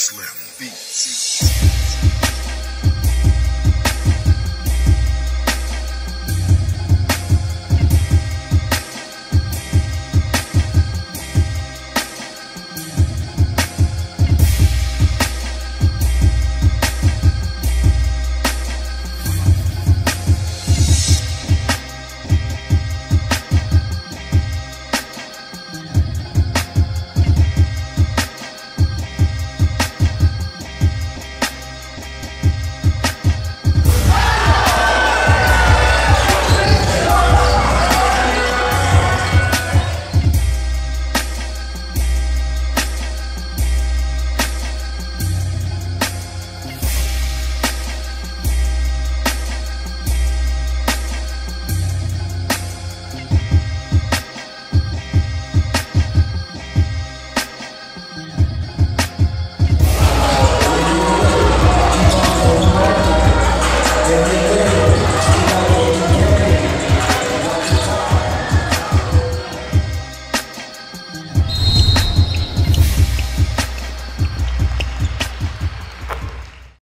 Slim Beats.